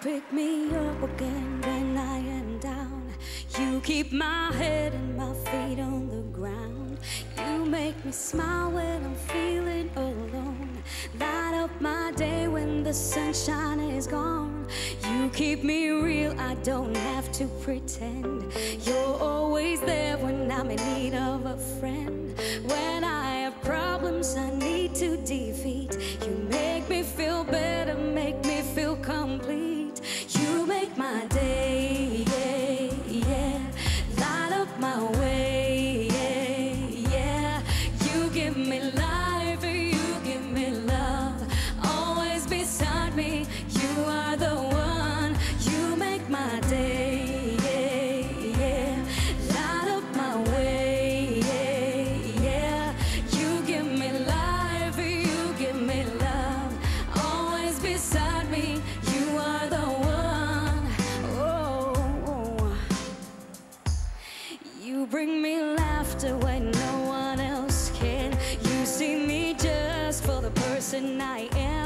pick me up again when I am down. You keep my head and my feet on the ground. You make me smile when I'm feeling alone. Light up my day when the sunshine is gone. You keep me real, I don't have to pretend. You're always there when I'm in need of a friend. When I have problems I bring me laughter when no one else can. You see me just for the person I am.